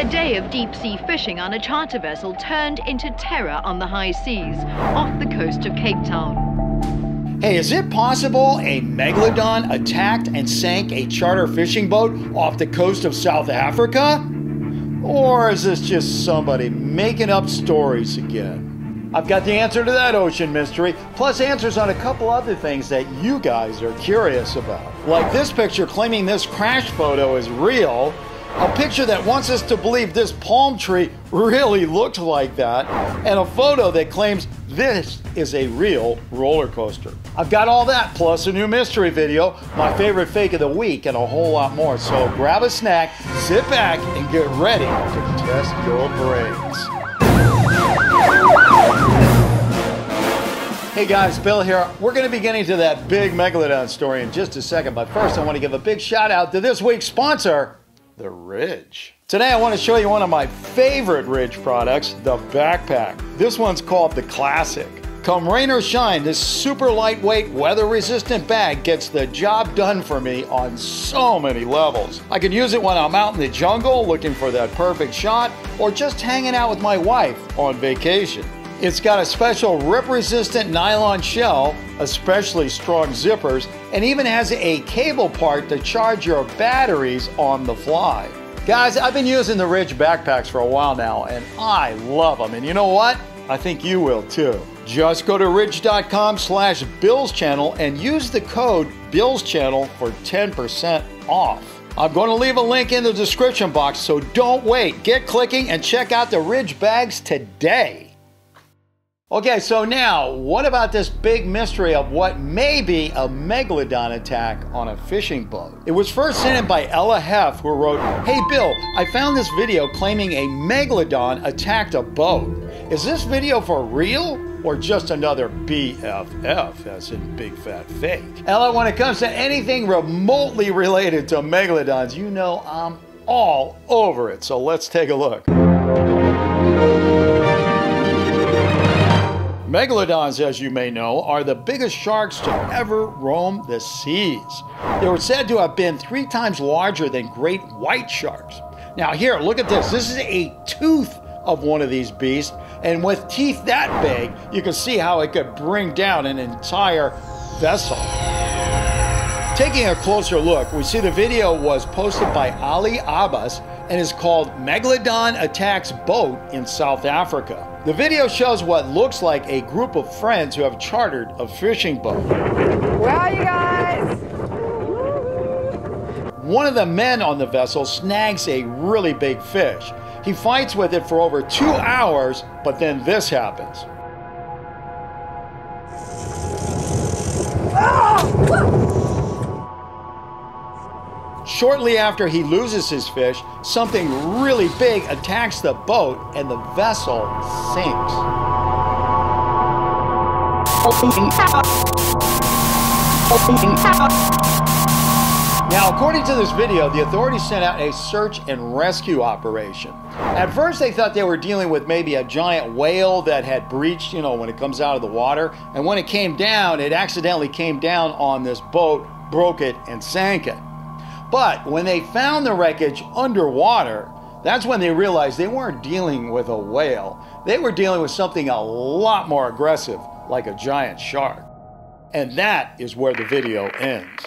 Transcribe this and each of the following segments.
A day of deep sea fishing on a charter vessel turned into terror on the high seas off the coast of Cape Town. Hey, is it possible a megalodon attacked and sank a charter fishing boat off the coast of South Africa? Or is this just somebody making up stories again? I've got the answer to that ocean mystery, plus answers on a couple other things that you guys are curious about. Like this picture claiming this crash photo is real, a picture that wants us to believe this palm tree really looked like that, and a photo that claims this is a real roller coaster. I've got all that, plus a new mystery video, my favorite fake of the week, and a whole lot more. So grab a snack, sit back, and get ready to test your brains. Hey guys, Bill here. We're going to be getting to that big Megalodon story in just a second, but first I want to give a big shout out to this week's sponsor, the Ridge. Today I want to show you one of my favorite Ridge products, the backpack. This one's called the Classic. Come rain or shine, this super lightweight, weather resistant bag gets the job done for me on so many levels. I can use it when I'm out in the jungle looking for that perfect shot, or just hanging out with my wife on vacation. It's got a special rip resistant nylon shell, especially strong zippers, and even has a cable part to charge your batteries on the fly. Guys, I've been using the Ridge backpacks for a while now, and I love them. And you know what? I think you will too. Just go to ridge.com slash Bill's Channel and use the code Bill's Channel for 10% off. I'm going to leave a link in the description box, so don't wait. Get clicking and check out the Ridge bags today. Okay, so now, what about this big mystery of what may be a megalodon attack on a fishing boat? It was first sent in by Ella Heff, who wrote, Hey Bill, I found this video claiming a megalodon attacked a boat. Is this video for real? Or just another BFF, as in big fat fake. Ella, when it comes to anything remotely related to megalodons, you know I'm all over it. So let's take a look. Megalodons, as you may know, are the biggest sharks to ever roam the seas. They were said to have been three times larger than great white sharks. Now, here, look at this. This is a tooth of one of these beasts, and with teeth that big, you can see how it could bring down an entire vessel. Taking a closer look, we see the video was posted by Ali Abbas and is called Megalodon Attacks Boat in South Africa. The video shows what looks like a group of friends who have chartered a fishing boat. Where are you guys? One of the men on the vessel snags a really big fish. He fights with it for over two hours, but then this happens. Shortly after he loses his fish, something really big attacks the boat and the vessel sinks. Now, according to this video, the authorities sent out a search and rescue operation. At first, they thought they were dealing with maybe a giant whale that had breached, you know, when it comes out of the water. And when it came down, it accidentally came down on this boat, broke it, and sank it. But when they found the wreckage underwater, that's when they realized they weren't dealing with a whale. They were dealing with something a lot more aggressive, like a giant shark. And that is where the video ends.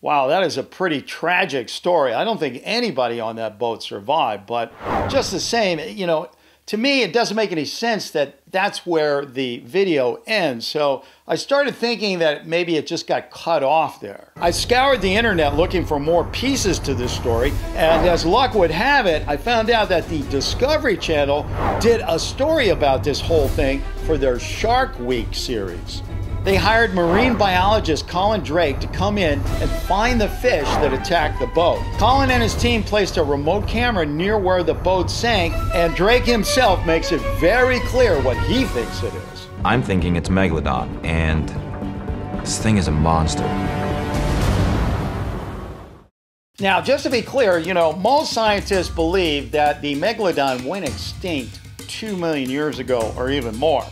Wow, that is a pretty tragic story. I don't think anybody on that boat survived, but just the same, you know, to me, it doesn't make any sense that that's where the video ends. So I started thinking that maybe it just got cut off there. I scoured the internet looking for more pieces to this story, and as luck would have it, I found out that the Discovery Channel did a story about this whole thing for their Shark Week series. They hired marine biologist Colin Drake to come in and find the fish that attacked the boat. Colin and his team placed a remote camera near where the boat sank, and Drake himself makes it very clear what he thinks it is. I'm thinking it's Megalodon, and this thing is a monster. Now, just to be clear, you know, most scientists believe that the Megalodon went extinct 2 million years ago or even more.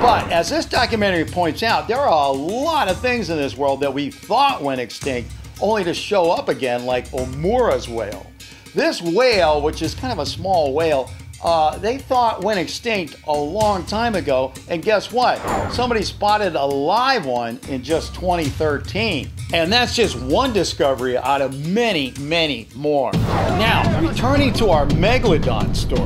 But as this documentary points out, there are a lot of things in this world that we thought went extinct only to show up again, like Omura's whale. This whale, which is kind of a small whale, uh, they thought went extinct a long time ago. And guess what? Somebody spotted a live one in just 2013. And that's just one discovery out of many, many more. Now, returning to our Megalodon story.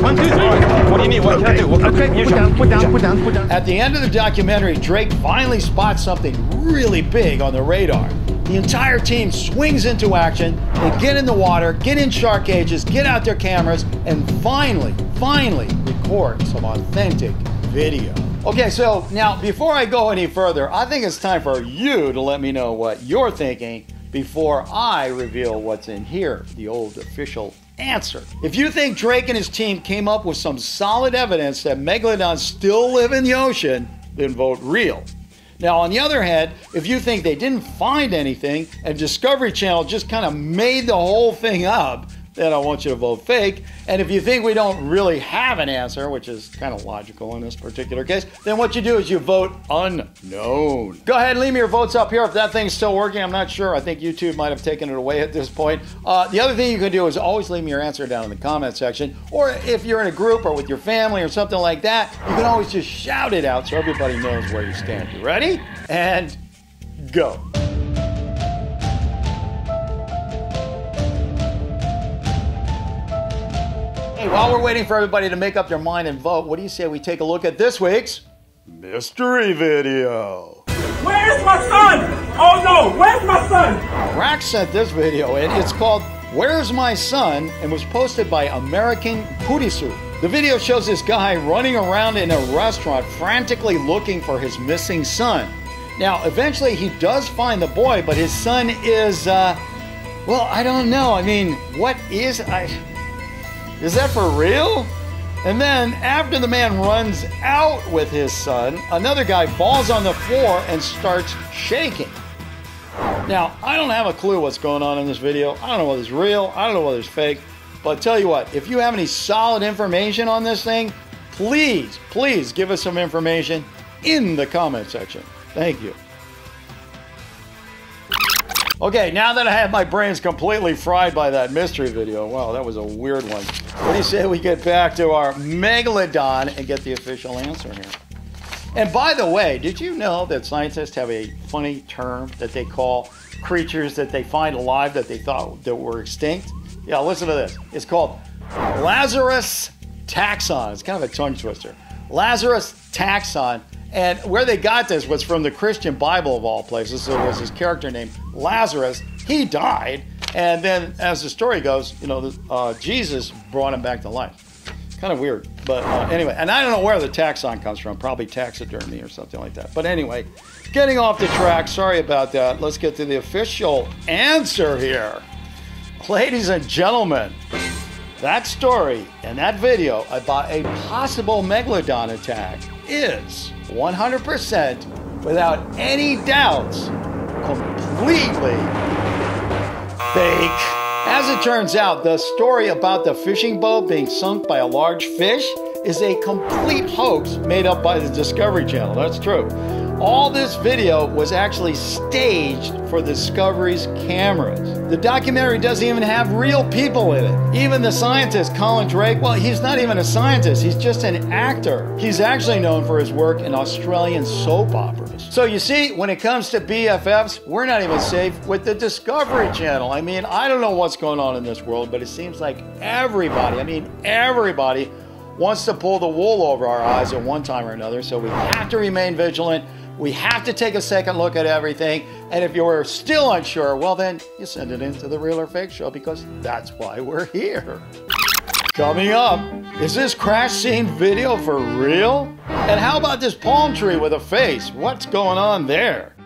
One, two, three. What do you need? What can I do? What, okay, put down, put down, put down, put down. At the end of the documentary, Drake finally spots something really big on the radar. The entire team swings into action. They get in the water, get in shark cages, get out their cameras, and finally, finally record some authentic video. Okay, so now before I go any further, I think it's time for you to let me know what you're thinking before I reveal what's in here, the old official answer. If you think Drake and his team came up with some solid evidence that megalodons still live in the ocean, then vote real. Now, on the other hand, if you think they didn't find anything and Discovery Channel just kind of made the whole thing up, then I want you to vote fake. And if you think we don't really have an answer, which is kind of logical in this particular case, then what you do is you vote unknown. Go ahead and leave me your votes up here if that thing's still working. I'm not sure. I think YouTube might have taken it away at this point. Uh, the other thing you can do is always leave me your answer down in the comment section. Or if you're in a group or with your family or something like that, you can always just shout it out so everybody knows where you stand. You ready? And go. While we're waiting for everybody to make up their mind and vote, what do you say we take a look at this week's mystery video? Where's my son? Oh no, where's my son? Rack sent this video in. It's called Where's My Son and was posted by American Kurisu. The video shows this guy running around in a restaurant frantically looking for his missing son. Now, eventually he does find the boy, but his son is, uh, well, I don't know. I mean, what is, I, is that for real? And then, after the man runs out with his son, another guy falls on the floor and starts shaking. Now, I don't have a clue what's going on in this video. I don't know whether it's real, I don't know whether it's fake. But tell you what, if you have any solid information on this thing, please, please give us some information in the comment section. Thank you. Okay, now that I have my brains completely fried by that mystery video, wow, that was a weird one. What do you say we get back to our megalodon and get the official answer here? And by the way, did you know that scientists have a funny term that they call creatures that they find alive that they thought that were extinct? Yeah, listen to this. It's called Lazarus taxon. It's kind of a tongue twister. Lazarus taxon. And where they got this was from the Christian Bible of all places. So there was this character named Lazarus. He died. And then, as the story goes, you know, uh, Jesus brought him back to life. Kind of weird. But uh, anyway, and I don't know where the taxon comes from. Probably taxidermy or something like that. But anyway, getting off the track. Sorry about that. Let's get to the official answer here. Ladies and gentlemen, that story and that video about a possible megalodon attack is 100% without any doubts completely fake. As it turns out, the story about the fishing boat being sunk by a large fish is a complete hoax made up by the Discovery Channel. That's true. All this video was actually staged for Discovery's cameras. The documentary doesn't even have real people in it. Even the scientist, Colin Drake, well, he's not even a scientist, he's just an actor. He's actually known for his work in Australian soap operas. So you see, when it comes to BFFs, we're not even safe with the Discovery Channel. I mean, I don't know what's going on in this world, but it seems like everybody, I mean, everybody, wants to pull the wool over our eyes at one time or another. So we have to remain vigilant. We have to take a second look at everything. And if you're still unsure, well, then you send it into the Real or Fake Show because that's why we're here. Coming up, is this crash scene video for real? And how about this palm tree with a face? What's going on there?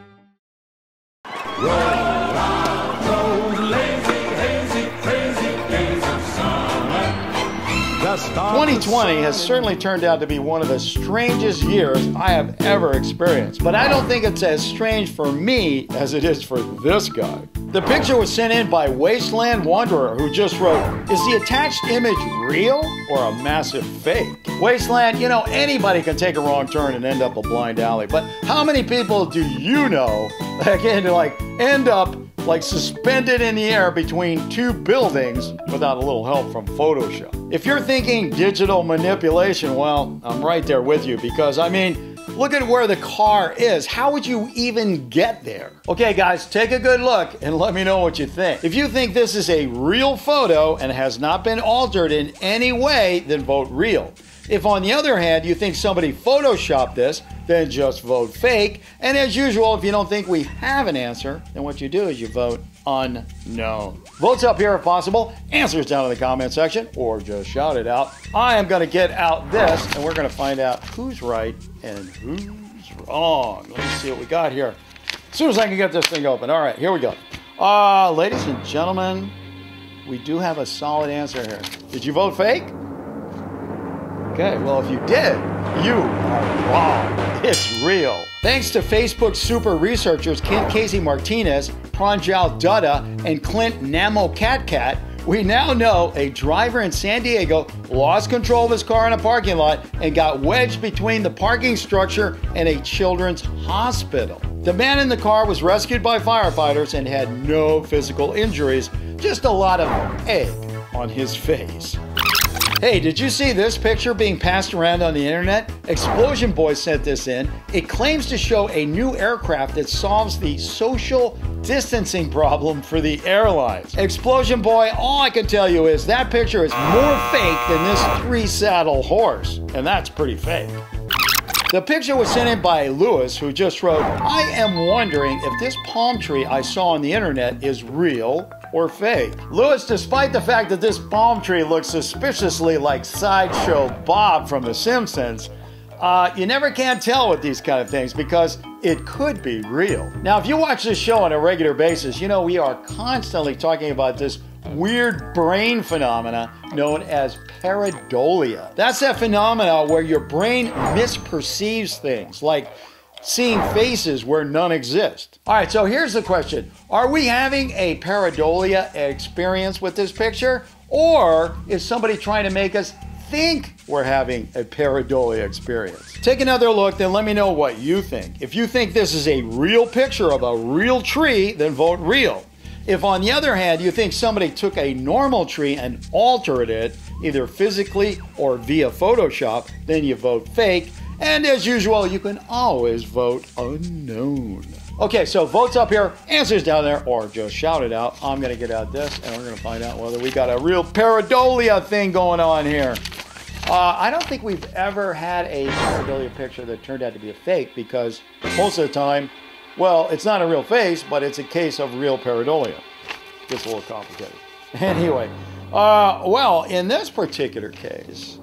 2020 has certainly turned out to be one of the strangest years I have ever experienced, but I don't think it's as strange for me as it is for this guy. The picture was sent in by Wasteland Wanderer, who just wrote, Is the attached image real or a massive fake? Wasteland, you know, anybody can take a wrong turn and end up a blind alley, but how many people do you know that can like end up like suspended in the air between two buildings without a little help from Photoshop. If you're thinking digital manipulation, well, I'm right there with you because I mean, Look at where the car is. How would you even get there? Okay, guys, take a good look and let me know what you think. If you think this is a real photo and has not been altered in any way, then vote real. If, on the other hand, you think somebody photoshopped this, then just vote fake. And as usual, if you don't think we have an answer, then what you do is you vote unknown. Votes up here if possible, answers down in the comment section, or just shout it out. I am going to get out this, and we're going to find out who's right and who's wrong. Let me see what we got here. As soon as I can get this thing open. All right, here we go. Uh, ladies and gentlemen, we do have a solid answer here. Did you vote fake? Okay, well, if you did, you are wrong. It's real. Thanks to Facebook super researchers Kent Casey Martinez, Pranjal Dutta, and Clint Namo Cat Cat, we now know a driver in San Diego lost control of his car in a parking lot and got wedged between the parking structure and a children's hospital. The man in the car was rescued by firefighters and had no physical injuries, just a lot of egg on his face. Hey, did you see this picture being passed around on the internet? Explosion Boy sent this in. It claims to show a new aircraft that solves the social distancing problem for the airlines. Explosion Boy, all I can tell you is that picture is more fake than this three saddle horse, and that's pretty fake. The picture was sent in by Lewis, who just wrote, I am wondering if this palm tree I saw on the internet is real or fake. Lewis, despite the fact that this palm tree looks suspiciously like Sideshow Bob from The Simpsons, uh, you never can tell with these kind of things because it could be real. Now, if you watch this show on a regular basis, you know we are constantly talking about this weird brain phenomena known as pareidolia. That's that phenomena where your brain misperceives things, like seeing faces where none exist. All right, so here's the question Are we having a pareidolia experience with this picture? Or is somebody trying to make us think we're having a pareidolia experience? Take another look, then let me know what you think. If you think this is a real picture of a real tree, then vote real. If, on the other hand, you think somebody took a normal tree and altered it, either physically or via Photoshop, then you vote fake. And as usual, you can always vote unknown. Okay, so votes up here, answers down there, or just shout it out. I'm going to get out this, and we're going to find out whether we got a real pareidolia thing going on here. Uh, I don't think we've ever had a pareidolia picture that turned out to be a fake because most of the time, well, it's not a real face, but it's a case of real pareidolia. Gets a little complicated. Anyway, uh, well, in this particular case,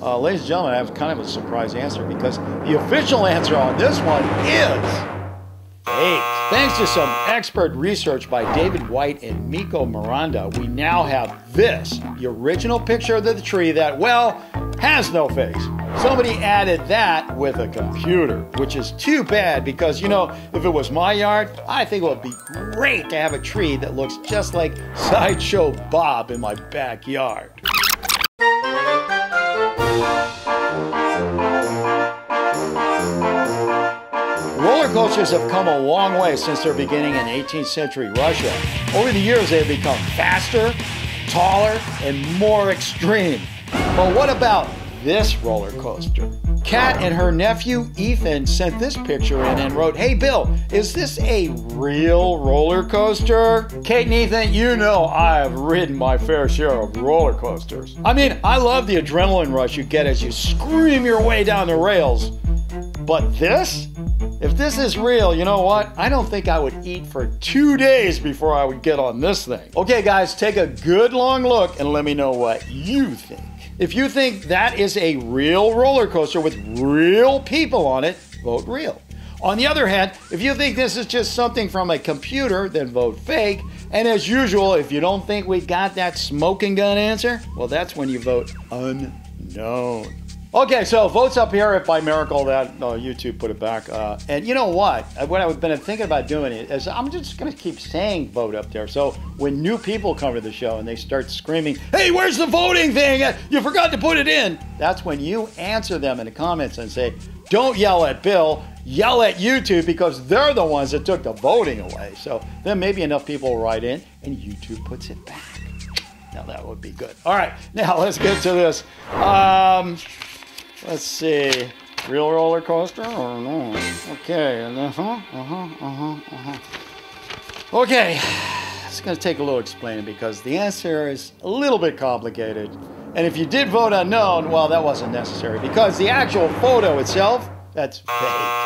uh, ladies and gentlemen, I have kind of a surprise answer because the official answer on this one is fake. Thanks to some expert research by David White and Miko Miranda, we now have this, the original picture of the tree that, well, has no face. Somebody added that with a computer, which is too bad because, you know, if it was my yard, I think it would be great to have a tree that looks just like Sideshow Bob in my backyard. Coasters have come a long way since their beginning in 18th century Russia. Over the years, they have become faster, taller, and more extreme. But what about this roller coaster? Kat and her nephew Ethan sent this picture in and wrote, Hey Bill, is this a real roller coaster? Kate and Ethan, you know I have ridden my fair share of roller coasters. I mean, I love the adrenaline rush you get as you scream your way down the rails. But this? If this is real, you know what? I don't think I would eat for two days before I would get on this thing. Okay, guys, take a good long look and let me know what you think. If you think that is a real roller coaster with real people on it, vote real. On the other hand, if you think this is just something from a computer, then vote fake. And as usual, if you don't think we got that smoking gun answer, well, that's when you vote unknown. Okay, so votes up here if by miracle that uh, YouTube put it back. Uh, and you know what? Uh, what I've been thinking about doing is I'm just going to keep saying vote up there. So when new people come to the show and they start screaming, hey, where's the voting thing? Uh, You forgot to put it in. That's when you answer them in the comments and say, don't yell at Bill, yell at YouTube because they're the ones that took the voting away. So then maybe enough people will write in and YouTube puts it back. Now that would be good. All right, now let's get to this. Um, let's see. Real roller coaster or no? Okay, and uh huh, uh huh, uh huh, uh huh. Okay, it's going to take a little explaining because the answer is a little bit complicated. And if you did vote unknown, well, that wasn't necessary because the actual photo itself, that's fake.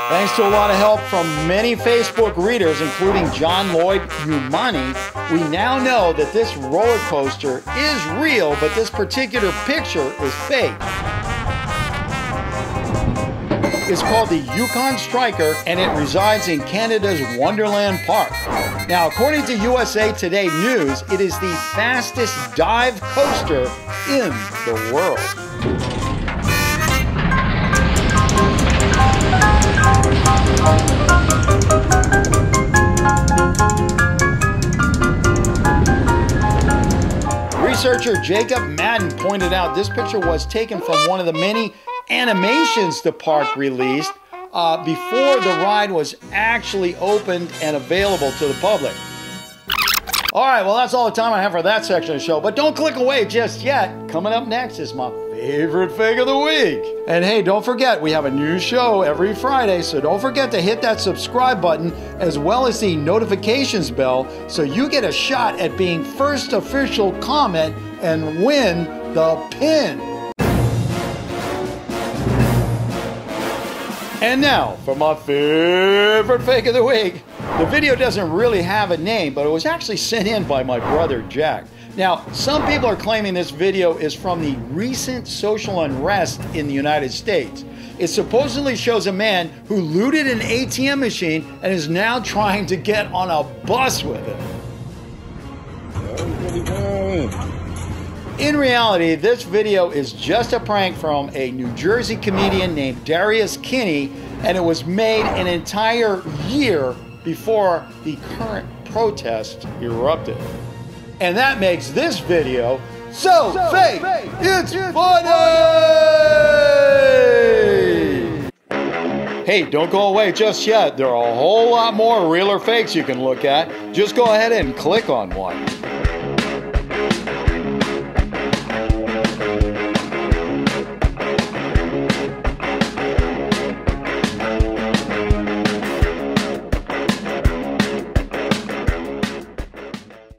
Thanks to a lot of help from many Facebook readers, including John Lloyd Umani, we now know that this roller coaster is real, but this particular picture is fake. It's called the Yukon Striker and it resides in Canada's Wonderland Park. Now, according to USA Today News, it is the fastest dive coaster in the world. Researcher Jacob Madden pointed out this picture was taken from one of the many animations the park released uh, before the ride was actually opened and available to the public. All right, well, that's all the time I have for that section of the show, but don't click away just yet. Coming up next is my favorite fake of the week. And hey, don't forget, we have a new show every Friday, so don't forget to hit that subscribe button as well as the notifications bell so you get a shot at being first official comment and win the pin. And now for my favorite fake of the week. The video doesn't really have a name, but it was actually sent in by my brother Jack. Now, some people are claiming this video is from the recent social unrest in the United States. It supposedly shows a man who looted an ATM machine and is now trying to get on a bus with it. In reality, this video is just a prank from a New Jersey comedian named Darius Kinney, and it was made an entire year before the current protest erupted. And that makes this video so, so fake, fake, it's, it's funny! Hey, don't go away just yet. There are a whole lot more real or fakes you can look at. Just go ahead and click on one.